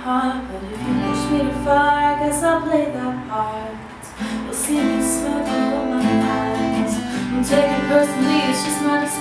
heart But if you push me too far, I guess I'll play that part. You'll see me smile on my eyes I'm taking it personally, it's just my decision